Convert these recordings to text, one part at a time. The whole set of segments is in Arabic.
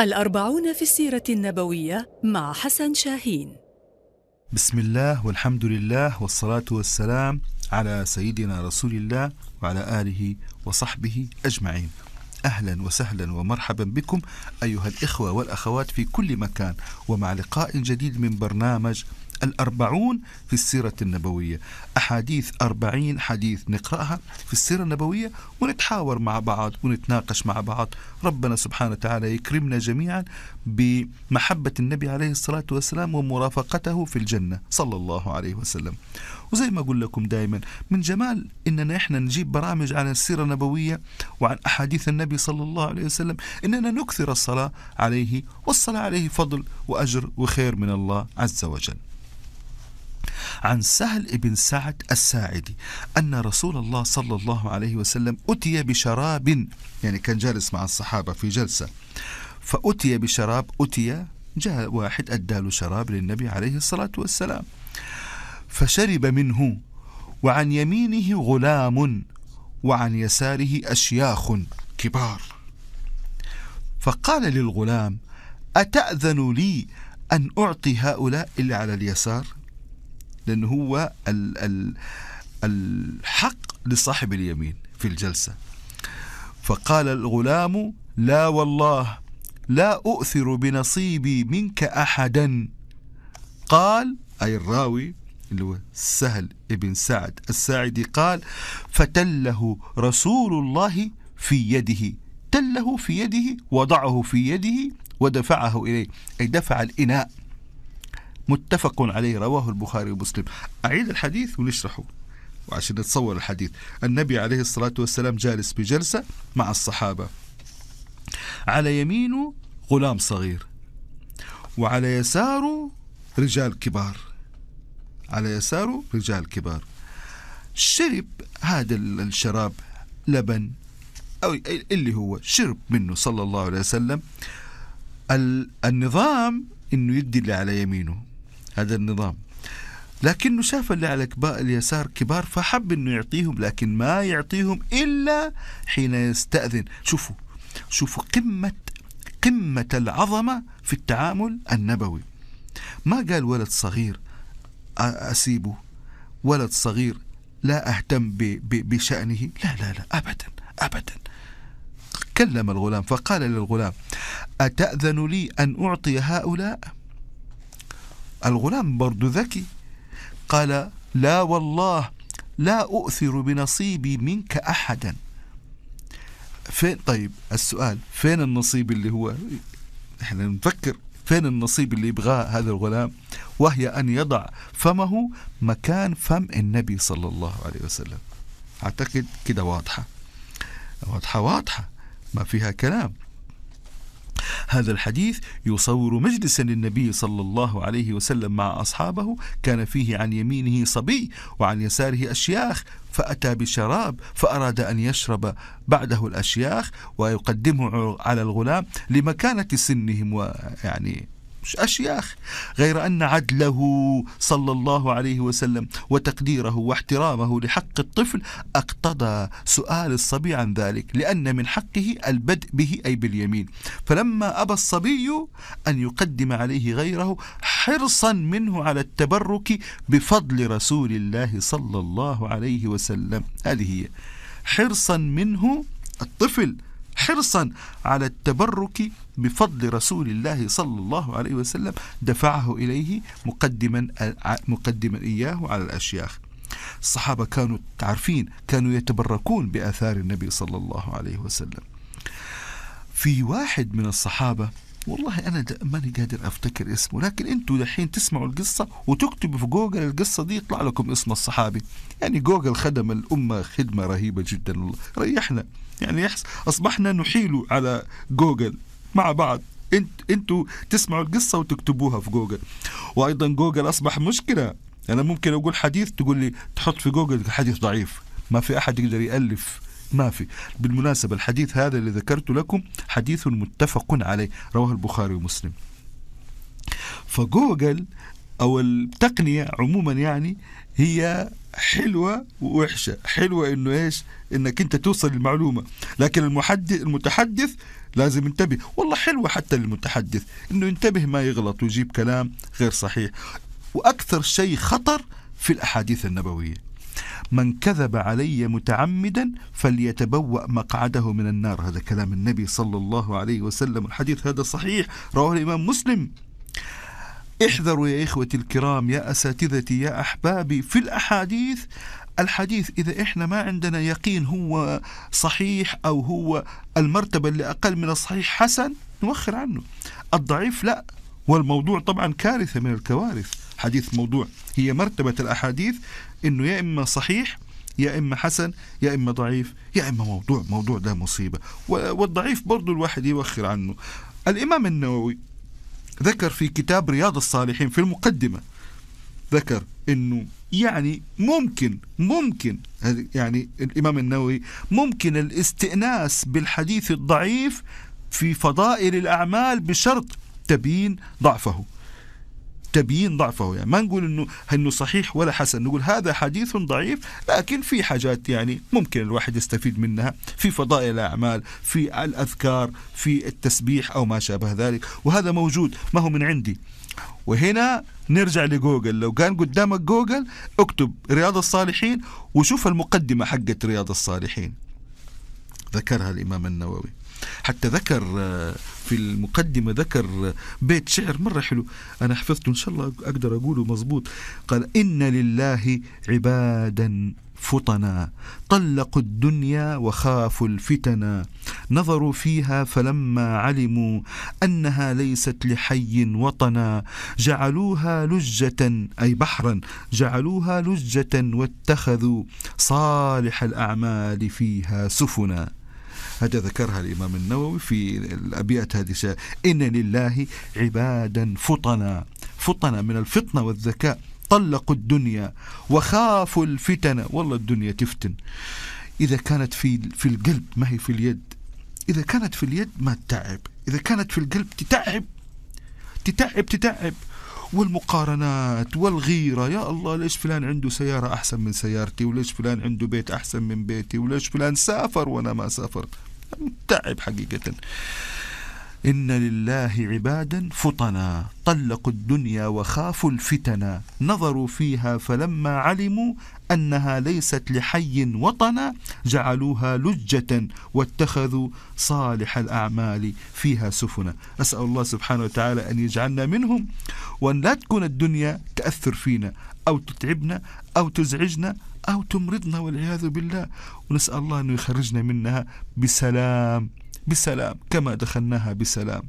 الأربعون في السيرة النبوية مع حسن شاهين. بسم الله والحمد لله والصلاة والسلام على سيدنا رسول الله وعلى آله وصحبه أجمعين. أهلا وسهلا ومرحبا بكم أيها الإخوة والأخوات في كل مكان ومع لقاء جديد من برنامج الأربعون في السيرة النبوية. أحاديث أربعين حديث نقرأها في السيرة النبوية ونتحاور مع بعض ونتناقش مع بعض. ربنا سبحانه وتعالى يكرمنا جميعا بمحبة النبي عليه الصلاة والسلام ومرافقته في الجنة. صلى الله عليه وسلم. وزي ما أقول لكم دائما من جمال إننا إحنا نجيب برامج عن السيرة النبوية وعن أحاديث النبي صلى الله عليه وسلم. إننا نكثر الصلاة عليه والصلاة عليه فضل وأجر وخير من الله عز وجل. عن سهل بن سعد الساعدي أن رسول الله صلى الله عليه وسلم أتي بشراب يعني كان جالس مع الصحابة في جلسة فأتي بشراب أتي جاء واحد أدى شراب للنبي عليه الصلاة والسلام فشرب منه وعن يمينه غلام وعن يساره أشياخ كبار. فقال للغلام أتأذن لي أن أعطي هؤلاء اللي على اليسار؟ لأنه هو ال ال الحق لصاحب اليمين في الجلسة. فقال الغلام لا والله لا أؤثر بنصيبي منك أحدا. قال أي الراوي اللي هو سهل ابن سعد الساعدي قال فتله رسول الله في يده. تله في يده وضعه في يده ودفعه إليه. أي دفع الإناء. متفق عليه رواه البخاري ومسلم. أعيد الحديث ونشرحه. وعشان نتصور الحديث. النبي عليه الصلاة والسلام جالس بجلسة مع الصحابة. على يمينه غلام صغير. وعلى يساره رجال كبار. على يساره رجال كبار. شرب هذا الشراب لبن أو اللي هو شرب منه صلى الله عليه وسلم. النظام إنه يدي اللي على يمينه. هذا النظام. لكنه شاف اللي على اليسار كبار فحب إنه يعطيهم لكن ما يعطيهم إلا حين يستأذن. شوفوا شوفوا قمه قمة العظمة في التعامل النبوي. ما قال ولد صغير أسيبه. ولد صغير لا أهتم بشأنه. لا لا لا ابدا ابدا. كلم الغلام فقال للغلام أتأذن لي أن أعطي هؤلاء؟ الغلام برضو ذكي. قال لا والله لا أؤثر بنصيبي منك أحدا. فين طيب السؤال؟ فين النصيب اللي هو إحنا نفكر فين النصيب اللي يبغاه هذا الغلام؟ وهي أن يضع فمه مكان فم النبي صلى الله عليه وسلم. أعتقد كده واضحة. واضحة واضحة. ما فيها كلام. هذا الحديث يصور مجلسا للنبي صلى الله عليه وسلم مع أصحابه كان فيه عن يمينه صبي وعن يساره أشياخ فأتى بشراب فأراد أن يشرب بعده الأشياخ ويقدمه على الغلام لمكانة سنهم ويعني أشياخ غير أن عدله صلى الله عليه وسلم وتقديره واحترامه لحق الطفل أقتضى سؤال الصبي عن ذلك لأن من حقه البدء به أي باليمين. فلما أبى الصبي أن يقدم عليه غيره حرصا منه على التبرك بفضل رسول الله صلى الله عليه وسلم. هذه هي. حرصا منه الطفل حرصا على التبرك بفضل رسول الله صلى الله عليه وسلم دفعه إليه مقدما مقدما إياه على الأشياخ. الصحابة كانوا تعرفين كانوا يتبركون بآثار النبي صلى الله عليه وسلم. في واحد من الصحابة والله أنا ماني قادر أفتكر اسمه لكن أنتوا دحين تسمعوا القصة وتكتبوا في جوجل القصة دي يطلع لكم اسم الصحابي. يعني جوجل خدم الأمة خدمة رهيبة جدا ريحنا يعني يحس أصبحنا نحيل على جوجل مع بعض. انت أنتوا تسمعوا القصة وتكتبوها في جوجل. وأيضا جوجل أصبح مشكلة. أنا ممكن أقول حديث تقول لي تحط في جوجل حديث ضعيف ما في أحد يقدر يألف ما في. بالمناسبة الحديث هذا اللي ذكرته لكم حديث متفق عليه رواه البخاري ومسلم. فجوجل أو التقنية عموما يعني هي حلوة ووحشة. حلوة إنه إيش؟ إنك أنت توصل المعلومة لكن المحدث المتحدث لازم ينتبه. والله حلوة حتى للمتحدث إنه ينتبه ما يغلط ويجيب كلام غير صحيح. وأكثر شيء خطر في الأحاديث النبوية. من كذب علي متعمدا فليتبوأ مقعده من النار. هذا كلام النبي صلى الله عليه وسلم. الحديث هذا صحيح رواه الإمام مسلم. احذروا يا إخوتي الكرام يا أساتذتي يا أحبابي في الأحاديث الحديث إذا إحنا ما عندنا يقين هو صحيح أو هو المرتبة اللي أقل من الصحيح حسن نوخر عنه. الضعيف لا والموضوع طبعا كارثة من الكوارث. حديث موضوع. هي مرتبة الأحاديث إنه يا إما صحيح يا إما حسن يا إما ضعيف يا إما موضوع موضوع ده مصيبة. والضعيف برضو الواحد يوخر عنه. الإمام النووي ذكر في كتاب رياض الصالحين في المقدمة ذكر إنه يعني ممكن ممكن يعني الإمام النووي ممكن الاستئناس بالحديث الضعيف في فضائل الأعمال بشرط تبيين ضعفه. تبيين ضعفه. يعني ما نقول انه إنه صحيح ولا حسن. نقول هذا حديث ضعيف لكن في حاجات يعني ممكن الواحد يستفيد منها. في فضائل الأعمال في الأذكار في التسبيح أو ما شابه ذلك. وهذا موجود ما هو من عندي. وهنا نرجع لجوجل. لو كان قدامك جوجل اكتب رياض الصالحين وشوف المقدمة حقت رياض الصالحين. ذكرها الإمام النووي. حتى ذكر آه، في المقدمة ذكر آه، بيت شعر مرة حلو. أنا حفظته إن شاء الله أقدر أقوله مزبوط قال إن لله عبادا فطنا طلقوا الدنيا وخافوا الفتنا نظروا فيها فلما علموا أنها ليست لحي وطنا. جعلوها لجة أي بحرا جعلوها لجة واتخذوا صالح الأعمال فيها سفنا. هذا ذكرها الإمام النووي في الأبيات هذه إن لله عبادا فطنا. فطنا من الفطنة والذكاء. طلقوا الدنيا وخافوا الفتن. والله الدنيا تفتن. إذا كانت في في القلب ما هي في اليد. إذا كانت في اليد ما تتعب. إذا كانت في القلب تتعب. تتعب تتعب. والمقارنات والغيرة. يا الله ليش فلان عنده سيارة أحسن من سيارتي؟ وليش فلان عنده بيت أحسن من بيتي؟ وليش فلان سافر وأنا ما سافر تعب حقيقة. إن لله عبادا فطنا طلقوا الدنيا وخافوا الفتنا نظروا فيها فلما علموا أنها ليست لحي وطنا جعلوها لجة واتخذوا صالح الأعمال فيها سفنا أسأل الله سبحانه وتعالى أن يجعلنا منهم وأن لا تكون الدنيا تأثر فينا أو تتعبنا أو تزعجنا أو تمرضنا والعياذ بالله. ونسأل الله أنه يخرجنا منها بسلام. بسلام كما دخلناها بسلام.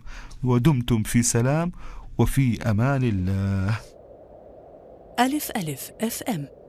ودمتم في سلام وفي أمان الله. ألف ألف أف أم.